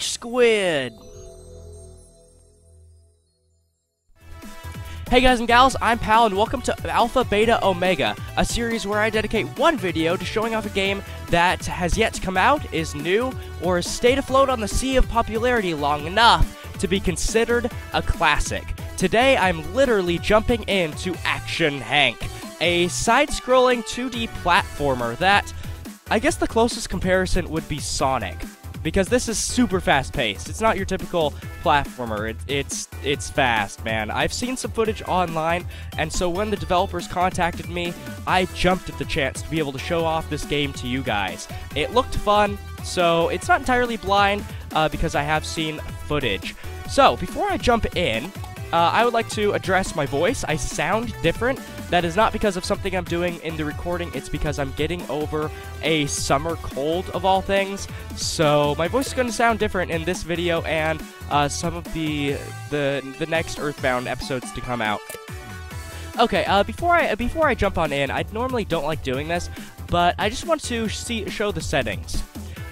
Squid! Hey guys and gals, I'm Pal and welcome to Alpha Beta Omega, a series where I dedicate one video to showing off a game that has yet to come out, is new, or has stayed afloat on the sea of popularity long enough to be considered a classic. Today I'm literally jumping into Action Hank, a side-scrolling 2D platformer that I guess the closest comparison would be Sonic because this is super fast paced. It's not your typical platformer. It, it's it's fast, man. I've seen some footage online, and so when the developers contacted me, I jumped at the chance to be able to show off this game to you guys. It looked fun, so it's not entirely blind uh, because I have seen footage. So before I jump in, uh, I would like to address my voice. I sound different. That is not because of something I'm doing in the recording, it's because I'm getting over a summer cold of all things. So my voice is going to sound different in this video and uh, some of the, the the next Earthbound episodes to come out. Okay, uh, before I before I jump on in, I normally don't like doing this, but I just want to see show the settings.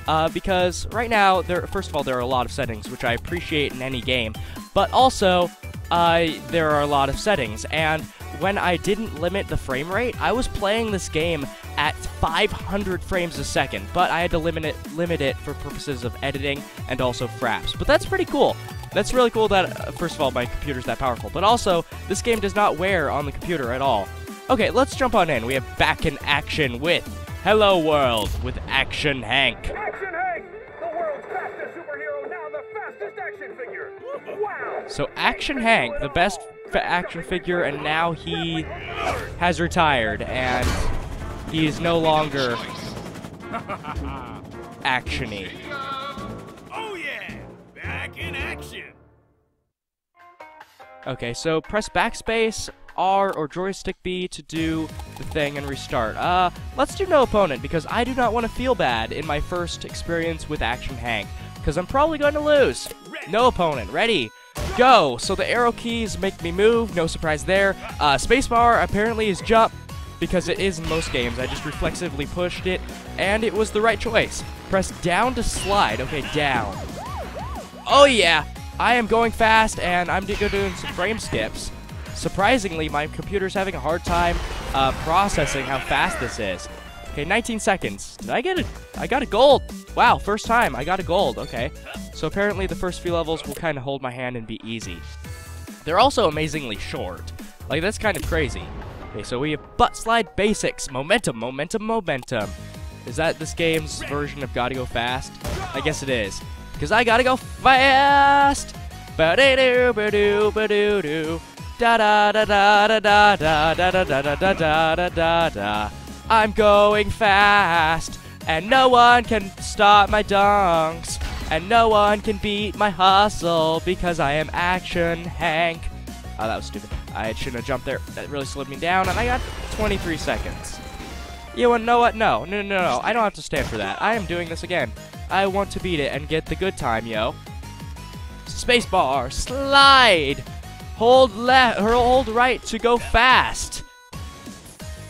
Uh, because right now, there first of all, there are a lot of settings, which I appreciate in any game, but also uh, there are a lot of settings, and when I didn't limit the frame rate, I was playing this game at 500 frames a second, but I had to limit it, limit it for purposes of editing and also fraps. But that's pretty cool. That's really cool that, uh, first of all, my computer's that powerful, but also, this game does not wear on the computer at all. Okay, let's jump on in. We have Back in Action with Hello World with Action Hank. Action Hank! The world's fastest superhero, now the fastest action figure! Wow! So Action Hank, the best action figure, and now he has retired, and he is no longer actiony. Oh yeah! Back in action! Okay, so press backspace, R, or joystick B to do the thing and restart. Uh, let's do no opponent, because I do not want to feel bad in my first experience with Action Hank, because I'm probably going to lose. No opponent, ready? Go. So the arrow keys make me move, no surprise there. Uh, spacebar apparently is jump, because it is in most games. I just reflexively pushed it, and it was the right choice. Press down to slide. Okay, down. Oh yeah, I am going fast, and I'm doing some frame skips. Surprisingly, my computer's having a hard time uh, processing how fast this is. Okay, 19 seconds. Did I get it? I got a gold. Wow, first time. I got a gold. Okay. So apparently the first few levels will kind of hold my hand and be easy. They're also amazingly short. Like, that's kind of crazy. Okay, so we have butt slide basics. Momentum, momentum, momentum. Is that this game's version of Gotta Go Fast? I guess it is. Because I gotta go fast! Ba-dee-doo, ba-doo, ba-doo-doo. Da da da da da da da da da I'm going fast, and no one can stop my dunks, and no one can beat my hustle because I am Action Hank. Oh, that was stupid. I shouldn't have jumped there. That really slowed me down, and I got 23 seconds. You and know what? No, no, no, no. I don't have to stand for that. I am doing this again. I want to beat it and get the good time, yo. Spacebar, slide. Hold left, hold right to go fast.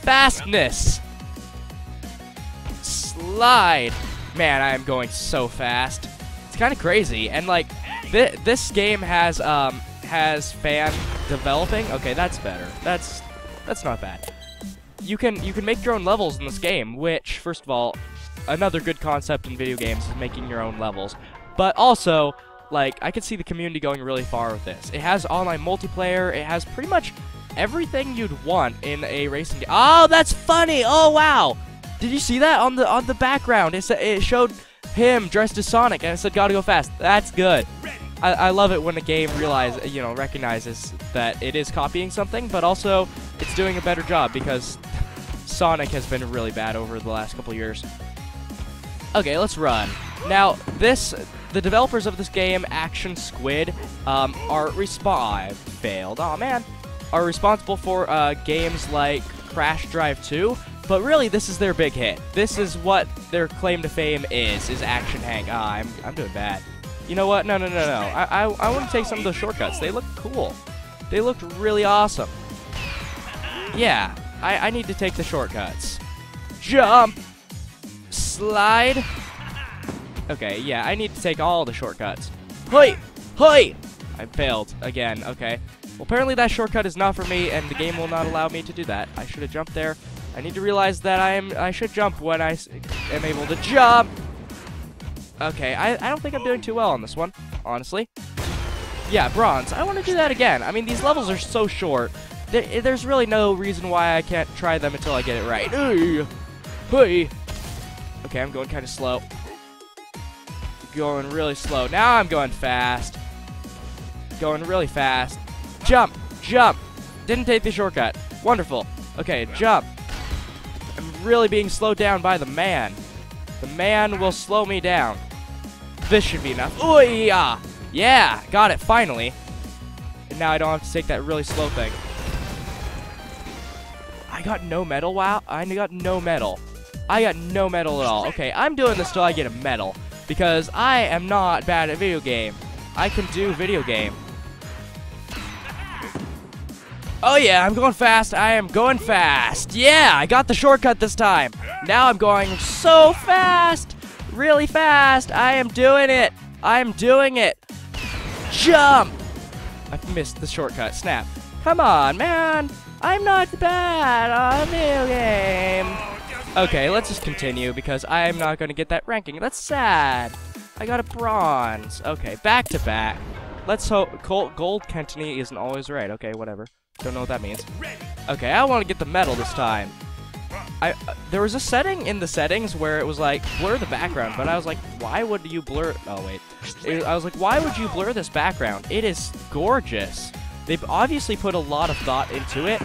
Fastness slide. Man, I am going so fast. It's kind of crazy. And like, th this game has um has fan developing. Okay, that's better. That's that's not bad. You can you can make your own levels in this game, which first of all, another good concept in video games is making your own levels. But also, like, I could see the community going really far with this. It has online multiplayer. It has pretty much everything you'd want in a racing game. Oh, that's funny. Oh, wow. Did you see that on the on the background? It said it showed him dressed as Sonic, and it said "Gotta go fast." That's good. I, I love it when a game realizes, you know, recognizes that it is copying something, but also it's doing a better job because Sonic has been really bad over the last couple years. Okay, let's run. Now, this, the developers of this game, Action Squid, um, are respawn failed. Oh man, are responsible for uh, games like Crash Drive 2, but really, this is their big hit. This is what their claim to fame is, is Action Hank. Ah, I'm, I'm doing bad. You know what? No, no, no, no. I, I, I want to take some of those shortcuts. They look cool. They looked really awesome. Yeah, I, I need to take the shortcuts. Jump. Slide. Okay, yeah, I need to take all the shortcuts. Hey! Hey! I failed again. Okay. Well, apparently that shortcut is not for me, and the game will not allow me to do that. I should have jumped there. I need to realize that I am. I should jump when I am able to jump. Okay, I, I don't think I'm doing too well on this one, honestly. Yeah, bronze. I want to do that again. I mean, these levels are so short. There, eh, there's really no reason why I can't try them until I get it right. Hey! Okay, I'm going kind of slow. Going really slow. Now I'm going fast. Going really fast. Jump! Jump! Didn't take the shortcut. Wonderful. Okay, jump. Really being slowed down by the man. The man will slow me down. This should be enough. Ooh, yeah! Yeah! Got it, finally. And now I don't have to take that really slow thing. I got no medal, wow. I got no medal. I got no medal at all. Okay, I'm doing this till I get a medal. Because I am not bad at video game. I can do video game. Oh yeah, I'm going fast. I am going fast. Yeah, I got the shortcut this time. Now I'm going so fast. Really fast. I am doing it. I am doing it. Jump. I missed the shortcut. Snap. Come on, man. I'm not bad on video game. Okay, let's just continue because I am not going to get that ranking. That's sad. I got a bronze. Okay, back to back. Let's hope gold, gold isn't always right. Okay, whatever. Don't know what that means. Okay, I want to get the medal this time. I uh, there was a setting in the settings where it was like blur the background, but I was like, why would you blur? Oh wait, it, I was like, why would you blur this background? It is gorgeous. They've obviously put a lot of thought into it,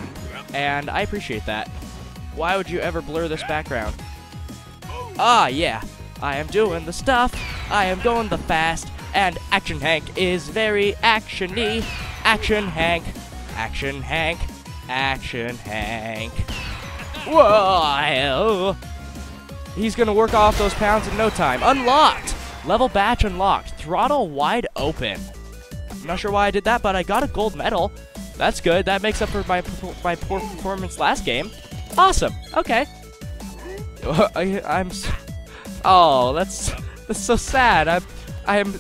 and I appreciate that. Why would you ever blur this background? Ah, yeah. I am doing the stuff. I am going the fast. And Action Hank is very actiony. Action Hank. Action Hank. Action Hank. Whoa! He's gonna work off those pounds in no time. Unlocked! Level batch unlocked. Throttle wide open. I'm not sure why I did that, but I got a gold medal. That's good. That makes up for my my poor performance last game. Awesome. Okay. I, I'm. Oh, that's that's so sad. I'm I'm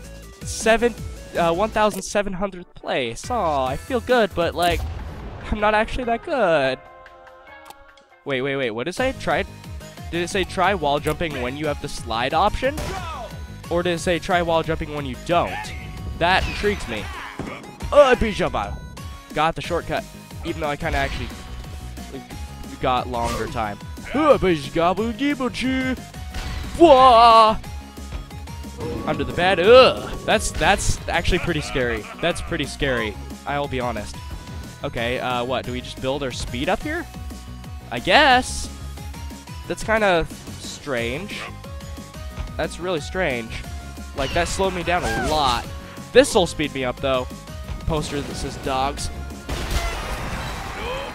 seven, uh, 1,700th place. Oh, I feel good, but like, I'm not actually that good. Wait, wait, wait. What did it say? Try. Did it say try wall jumping when you have the slide option? Or did it say try wall jumping when you don't? That intrigues me. Oh, I beat jump out. Got the shortcut, even though I kind of actually got longer time. Under the bed. Ugh. That's that's actually pretty scary. That's pretty scary. I'll be honest. Okay, uh, what? Do we just build our speed up here? I guess. That's kind of strange. That's really strange. Like, that slowed me down a lot. This will speed me up, though. Poster that says dogs.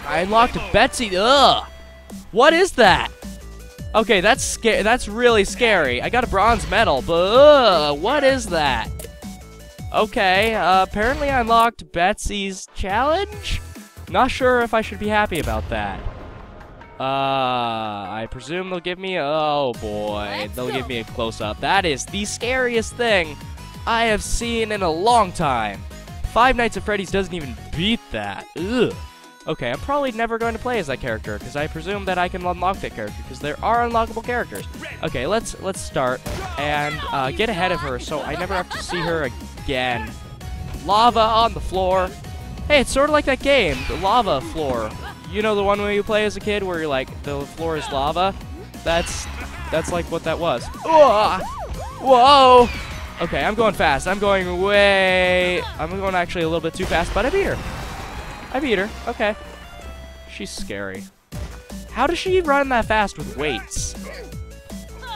I unlocked Betsy. Ugh. What is that? Okay, that's scary. That's really scary. I got a bronze medal, but ugh, what is that? Okay, uh, apparently I unlocked Betsy's challenge? Not sure if I should be happy about that. Uh, I presume they'll give me, oh boy, they'll give me a close-up. That is the scariest thing I have seen in a long time. Five Nights at Freddy's doesn't even beat that. Ugh. Okay, I'm probably never going to play as that character because I presume that I can unlock that character because there are unlockable characters. Okay, let's let's start and uh, get ahead of her so I never have to see her again. Lava on the floor. Hey, it's sort of like that game, the lava floor. You know the one where you play as a kid where you're like the floor is lava? That's that's like what that was. Whoa! Whoa! Okay, I'm going fast. I'm going way. I'm going actually a little bit too fast, but I beat her. I beat her. Okay. She's scary. How does she run that fast with weights?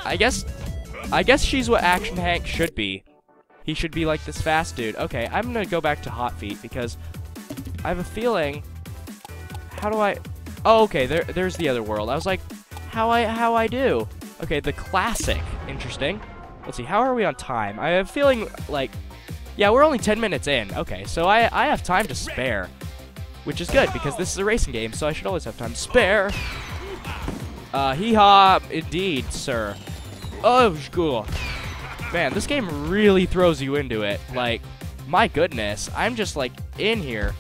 I guess I guess she's what Action Hank should be. He should be like this fast dude. Okay, I'm gonna go back to Hot Feet because I have a feeling. How do I? Oh, okay. There, there's the other world. I was like, how I, how I do? Okay, the classic. Interesting. Let's see. How are we on time? I have a feeling like, yeah, we're only 10 minutes in. Okay, so I, I have time to spare which is good because this is a racing game, so I should always have time to spare. Uh, hee haw, indeed, sir. Oh, cool. Man, this game really throws you into it. Like, my goodness, I'm just like in here.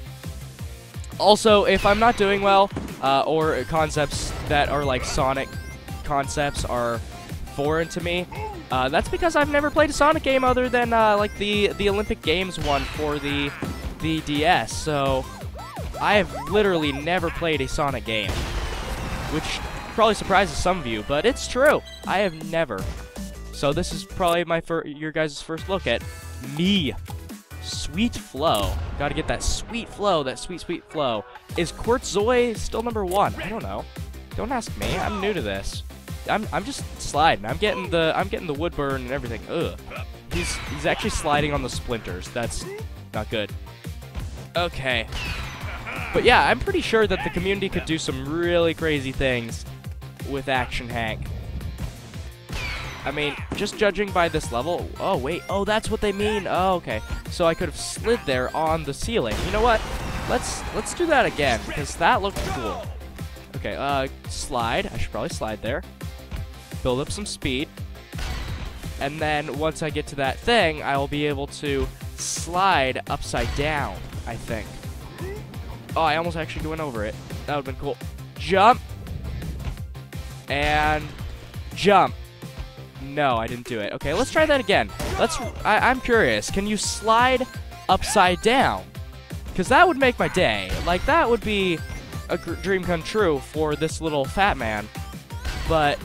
Also, if I'm not doing well, uh, or concepts that are like Sonic concepts are foreign to me, uh, that's because I've never played a Sonic game other than uh, like the the Olympic Games one for the the DS. So I have literally never played a Sonic game, which probably surprises some of you, but it's true. I have never. So this is probably my your guys' first look at me. Sweet flow. Gotta get that sweet flow, that sweet, sweet flow. Is Quartzoy still number one? I don't know. Don't ask me. I'm new to this. I'm, I'm just sliding. I'm getting the I'm getting the wood burn and everything. Ugh. He's he's actually sliding on the splinters. That's not good. Okay. But yeah, I'm pretty sure that the community could do some really crazy things with Action Hank. I mean, just judging by this level. Oh wait. Oh, that's what they mean. Oh, okay. So I could have slid there on the ceiling. You know what? Let's let's do that again because that looked cool. Okay. Uh, slide. I should probably slide there. Build up some speed. And then once I get to that thing, I will be able to slide upside down. I think. Oh, I almost actually went over it. That would have been cool. Jump. And jump. No, I didn't do it. Okay, let's try that again. Let's. I, am curious. Can you slide upside down? Because that would make my day. Like, that would be a dream come true for this little fat man. But.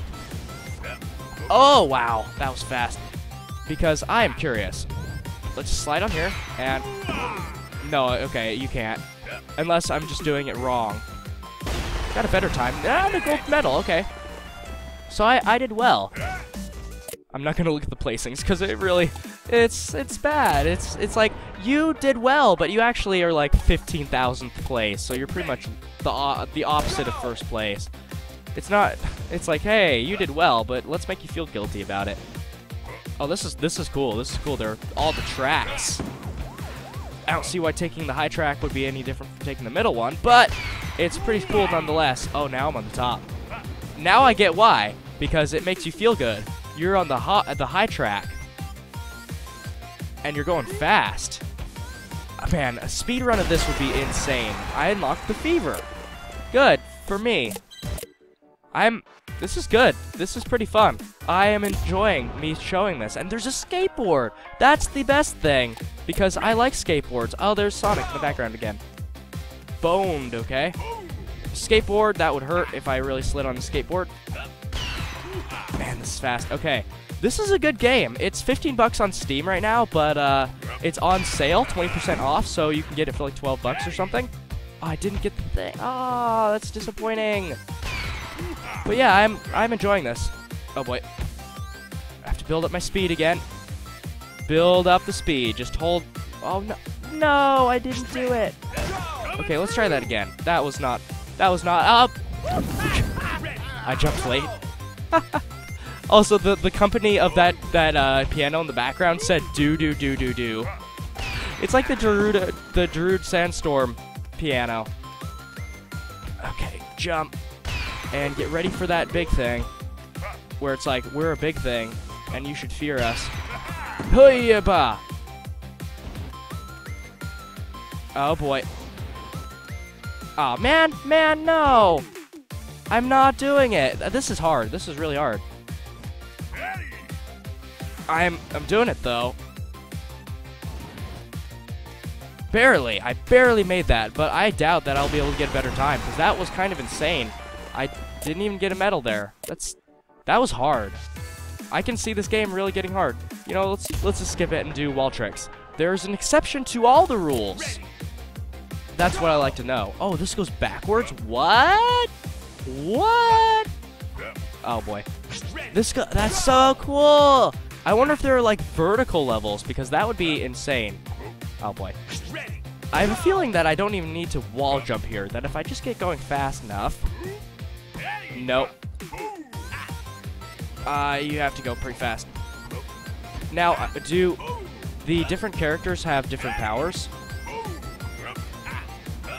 Oh, wow. That was fast. Because I am curious. Let's slide on here. And. No, okay, you can't. Unless I'm just doing it wrong. Got a better time. Ah, the gold medal. Okay. So I, I did well. I'm not gonna look at the placings because it really, it's it's bad. It's it's like you did well, but you actually are like 15,000th place, so you're pretty much the uh, the opposite of first place. It's not. It's like, hey, you did well, but let's make you feel guilty about it. Oh, this is this is cool. This is cool. They're all the tracks. I don't see why taking the high track would be any different from taking the middle one, but it's pretty cool nonetheless. Oh, now I'm on the top. Now I get why, because it makes you feel good you're on the hot at the high track and you're going fast. Uh, man, a speed run of this would be insane. I unlocked the fever. Good for me. I'm this is good. This is pretty fun. I am enjoying me showing this. And there's a skateboard. That's the best thing. Because I like skateboards. Oh, there's Sonic in the background again. Boned, okay? Skateboard, that would hurt if I really slid on the skateboard. Man, this is fast. Okay. This is a good game. It's 15 bucks on Steam right now, but uh, it's on sale, 20% off, so you can get it for like 12 bucks or something. Oh, I didn't get the thing. Oh, that's disappointing. But yeah, I'm I'm enjoying this. Oh boy. I have to build up my speed again. Build up the speed. Just hold. Oh no. No, I didn't do it. Okay, let's try that again. That was not. That was not up. I jumped late. also, the the company of that that uh, piano in the background said do do do do do. It's like the Darude the Darude Sandstorm piano. Okay, jump and get ready for that big thing, where it's like we're a big thing and you should fear us. Oh boy. Oh man, man, no! I'm not doing it. This is hard. This is really hard. I'm I'm doing it though. Barely. I barely made that, but I doubt that I'll be able to get a better time because that was kind of insane. I didn't even get a medal there. That's that was hard. I can see this game really getting hard. You know, let's let's just skip it and do wall tricks. There's an exception to all the rules. That's what I like to know. Oh, this goes backwards? What? What? Oh boy. This go that's so cool. I wonder if there are like vertical levels because that would be insane. Oh boy. I have a feeling that I don't even need to wall jump here. That if I just get going fast enough. Nope. Uh, you have to go pretty fast. Now, uh, do the different characters have different powers?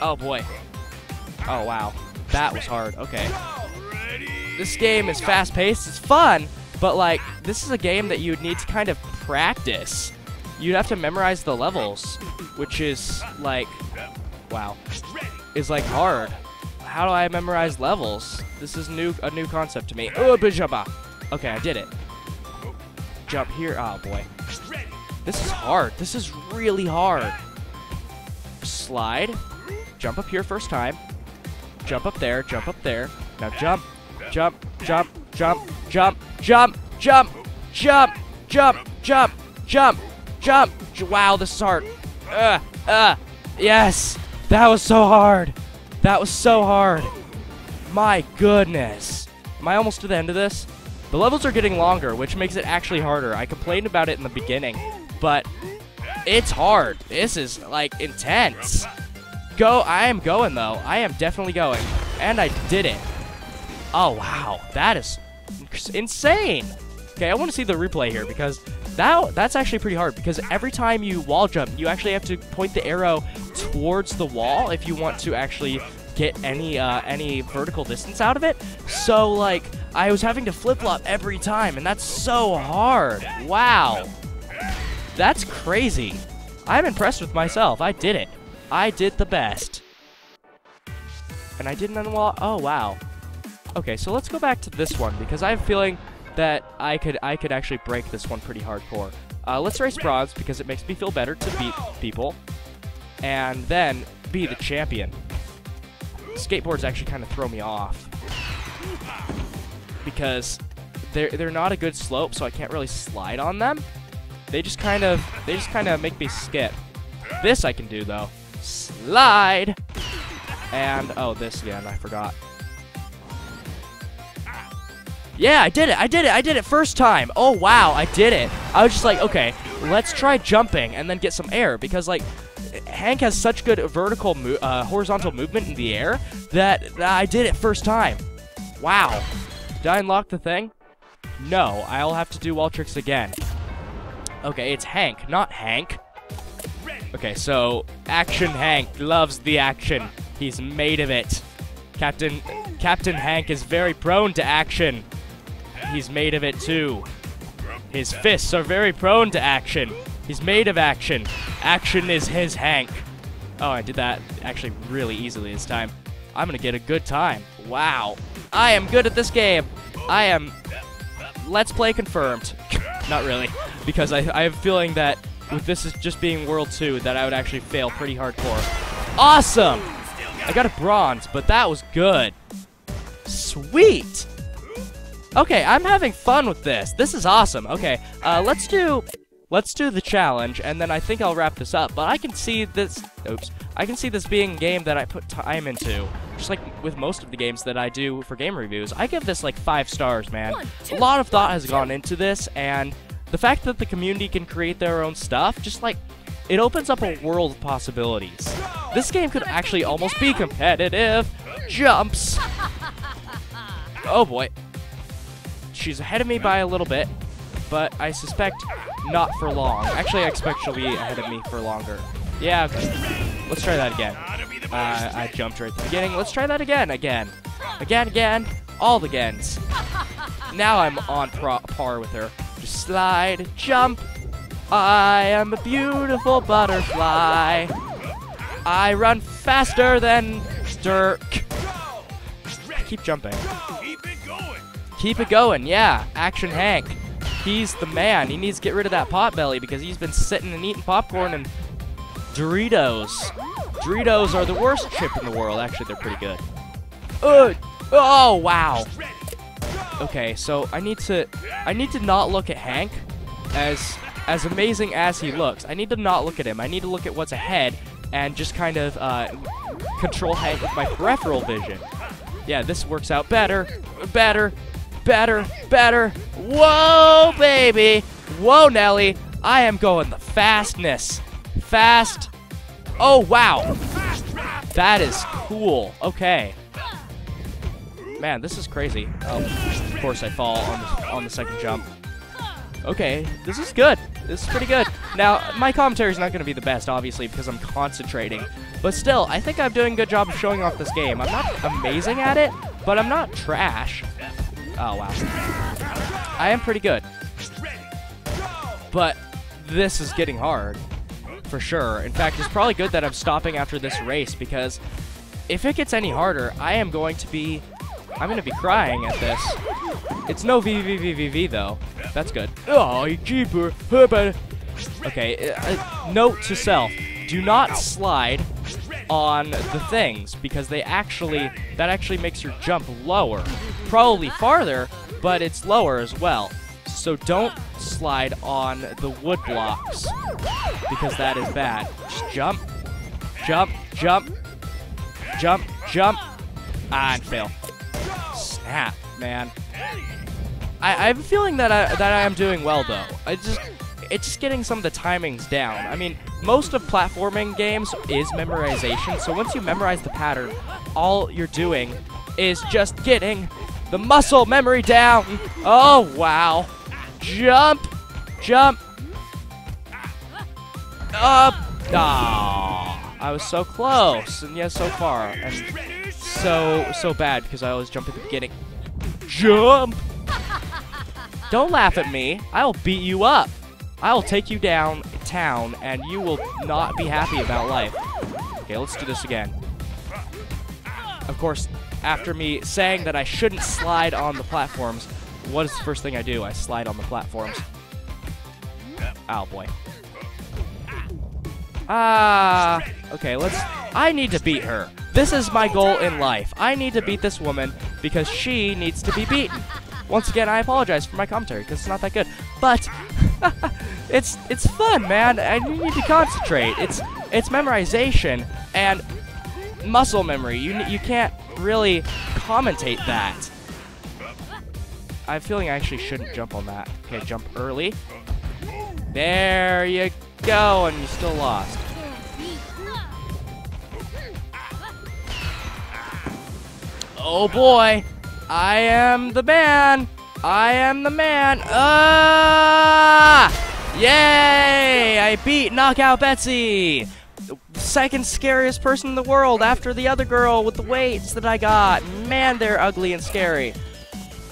Oh boy. Oh wow. That was hard. Okay. This game is fast-paced. It's fun, But like, this is a game that you'd need to kind of practice. You'd have to memorize the levels, which is like, wow, is like hard. How do I memorize levels? This is new, a new concept to me. Oh. Okay, I did it. Jump here. Oh boy, this is hard. This is really hard. Slide. Jump up here first time. Jump up there. Jump up there. Now jump, jump, jump, jump, jump, jump, jump, jump, jump, jump, jump, jump. Wow, this is hard. Uh, uh, yes. That was so hard. That was so hard. My goodness. Am I almost to the end of this? The levels are getting longer, which makes it actually harder. I complained about it in the beginning, but it's hard. This is, like, intense. Go. I am going, though. I am definitely going. And I did it. Oh, wow. That is insane. Okay, I want to see the replay here because that that's actually pretty hard because every time you wall jump, you actually have to point the arrow towards the wall if you want to actually get any uh, any vertical distance out of it. So like I was having to flip flop every time, and that's so hard. Wow, that's crazy. I'm impressed with myself. I did it. I did the best. And I didn't unlock. Oh wow. Okay, so let's go back to this one because I have a feeling that I could I could actually break this one pretty hardcore. Uh, let's race bronze because it makes me feel better to beat people, and then be the champion. Skateboards actually kind of throw me off because they're they're not a good slope, so I can't really slide on them. They just kind of they just kind of make me skip. This I can do though. Slide. And oh, this again, I forgot. Yeah, I did it. I did it. I did it first time. Oh, wow. I did it. I was just like, okay, let's try jumping and then get some air because, like, Henk has such good vertical, uh, horizontal movement in the air that, that I did it first time. Wow. Did I unlock the thing? No, I'll have to do wall tricks again. Okay, it's Hank, not Hank. Okay, so Action Hank loves the action. He's made of it. Captain Captain Hank is very prone to action. He's made of it too. His fists are very prone to action. He's made of action. Action is his Hank. Oh, I did that actually really easily this time. I'm gonna get a good time. Wow. I am good at this game. I am... Let's play confirmed. Not really. Because I, I have a feeling that with this is just being World 2 that I would actually fail pretty hardcore. Awesome! I got a bronze, but that was good. Sweet! Okay, I'm having fun with this. This is awesome. Okay, uh, let's do... Let's do the challenge, and then I think I'll wrap this up. But I can see this... Oops. I can see this being a game that I put time into. Just like with most of the games that I do for game reviews. I give this like five stars, man. One, two, a lot of thought has gone into this, and the fact that the community can create their own stuff, just like... It opens up a world of possibilities. This game could actually almost be competitive. Jumps. Oh boy. She's ahead of me by a little bit, but I suspect not for long. Actually, I expect she'll be ahead of me for longer. Yeah. Let's try that again. Uh, I jumped right at the beginning. Let's try that again, again. Again, again. All the agains. Now I'm on par with her. Just slide, jump. I am a beautiful butterfly. I run faster than Dirk. Keep jumping. Keep it going, yeah. Action Hank. He's the man. He needs to get rid of that pot belly because he's been sitting and eating popcorn and Doritos. Doritos are the worst chip in the world. Actually, they're pretty good. Uh, oh, wow. Okay, so I need to I need to not look at Hank as as amazing as he looks. I need to not look at him. I need to look at what's ahead and just kind of uh, control Hank with my peripheral vision. Yeah, this works out better, better, better, better. Whoa, baby. Whoa, Nelly. I am going the fastness. Fast. Oh, wow. That is cool. Okay. Man, this is crazy. Oh, of course I fall on the, on the second jump. Okay, this is good. This is pretty good. Now, my commentary is not going to be the best, obviously, because I'm concentrating. But still, I think I'm doing a good job of showing off this game. I'm not amazing at it, but I'm not trash. Oh, wow. I am pretty good. But this is getting hard. For sure. In fact, it's probably good that I'm stopping after this race because if it gets any harder, I am going to be... I'm going to be crying at this. It's no VVVVV though. That's good. Oh, keeper. Okay, uh, uh, note to self. Do not slide on the things because they actually that actually makes your jump lower. Probably farther, but it's lower as well. So don't slide on the wood blocks because that is bad. Just jump, jump, jump, jump, jump, ah, and fail. Snap, man. I, I have a feeling that I that I am doing well though. I just it's just getting some of the timings down. I mean, most of platforming games is memorization, so once you memorize the pattern, all you're doing is just getting the muscle memory down. Oh, wow. Jump, jump, up. Ah, I was so close, and yet so far, and so, so bad because I always jump at the beginning. Jump! Don't laugh at me. I'll beat you up. I'll take you down town, and you will not be happy about life. Okay, let's do this again. Of course, after me saying that I shouldn't slide on the platforms, what is the first thing I do? I slide on the platforms. Oh, boy. Ah, okay, let's... I need to beat her. This is my goal in life. I need to beat this woman because she needs to be beaten. Once again, I apologize for my commentary because it's not that good. But it's it's fun, man. I need to concentrate. It's it's memorization and muscle memory. You you can't really commentate that. I am feeling I actually shouldn't jump on that. Okay, jump early. There you go, and you still lost. Oh boy, I am the man. I am the man. Ah! Yay! I beat Knockout Betsy! Second scariest person in the world after the other girl with the weights that I got. Man, they're ugly and scary.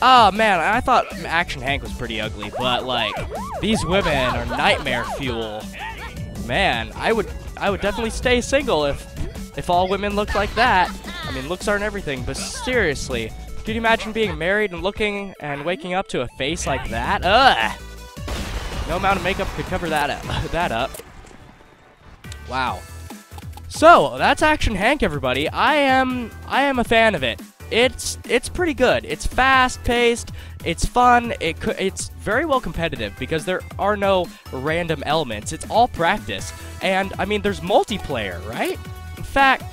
Oh man, I thought Action Hank was pretty ugly, but like, these women are nightmare fuel. Man, I would I would definitely stay single if if all women looked like that. I mean, looks aren't everything, but seriously, could you imagine being married and looking and waking up to a face like that? Ugh! No amount of makeup could cover that up. that up. Wow. So, that's Action Hank, everybody. I am I am a fan of it. It's it's pretty good. It's fast-paced. It's fun. It it's very well competitive because there are no random elements. It's all practice. And I mean, there's multiplayer, right? In fact,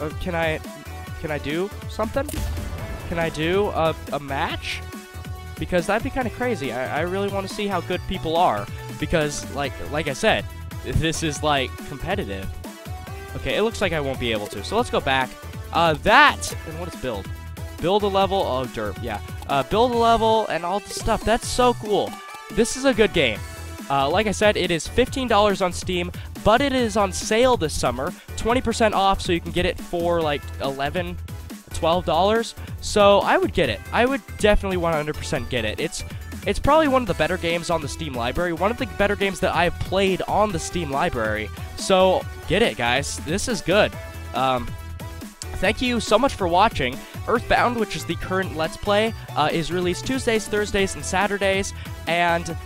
uh, can I can I do something? Can I do a, a match? Because that'd be kind of crazy. I, I really want to see how good people are. Because, like like I said, this is, like, competitive. Okay, it looks like I won't be able to. So let's go back. Uh, that, and what is build? Build a level, oh, derp, yeah. Uh, build a level and all the stuff. That's so cool. This is a good game. Uh, like I said, it is $15 on Steam, but it is on sale this summer. 20% off, so you can get it for like 11 $12. So I would get it. I would definitely 100% get it. It's it's probably one of the better games on the Steam library, one of the better games that I've played on the Steam library. So get it, guys. This is good. Um, thank you so much for watching. Earthbound, which is the current Let's Play, uh, is released Tuesdays, Thursdays, and Saturdays, and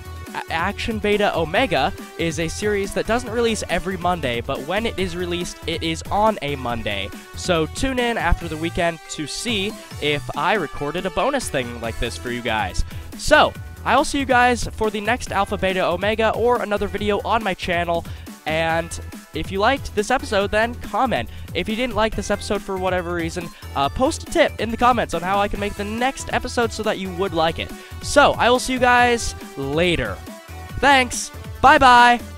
Action Beta Omega is a series that doesn't release every Monday, but when it is released, it is on a Monday. So tune in after the weekend to see if I recorded a bonus thing like this for you guys. So, I will see you guys for the next Alpha Beta Omega or another video on my channel, and if you liked this episode, then comment. If you didn't like this episode for whatever reason, uh, post a tip in the comments on how I can make the next episode so that you would like it. So, I will see you guys later. Thanks. Bye bye.